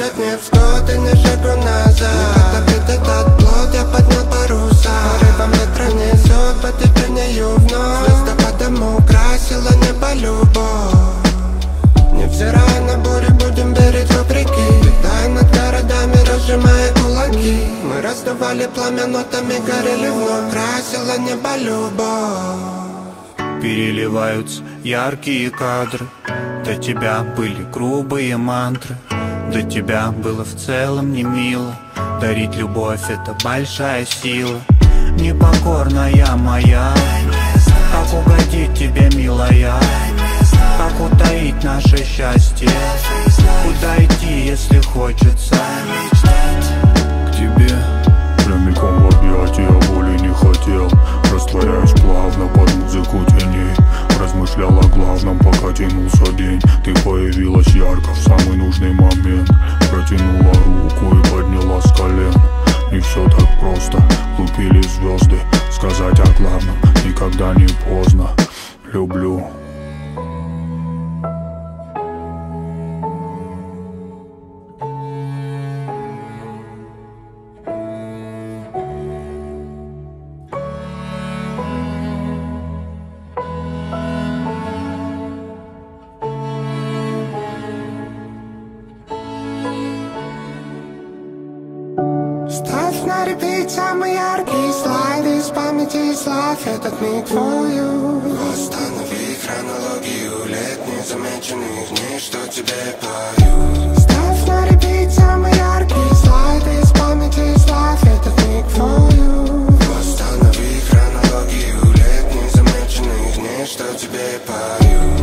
А? Этот мир встал, ты не шагу назад Накопит этот плод, я поднял паруса. Порывом ветра несет по течению вновь Листопадом украсила небо любовь. Невзирая на бурю, будем верить вопреки. Питая над городами, разжимая кулаки. Мы раздавали пламя, нотами горели вновь Красила небо любовь. Переливаются яркие кадры. До тебя были грубые мантры. До тебя было в целом не мило. Дарить любовь это большая сила. Непокорная моя. Как угодить тебе, милая? Как утаить наше счастье? Куда идти, если хочется? К тебе Размышлял о главном, пока тянулся день. Ты появилась ярко в самый нужный момент. Протянула руку и подняла с колен. Не все так просто, лупили звезды Сказать о главном никогда не поздно. Люблю репит самый яркий слайд из памяти слав этот миг твою Восстанови хронологию лет незамеченных дней, что тебе пою Ставь на репит самый яркий слайд из памяти слав этот миг твою Восстанови хронологию лет незамеченных дней, что тебе пою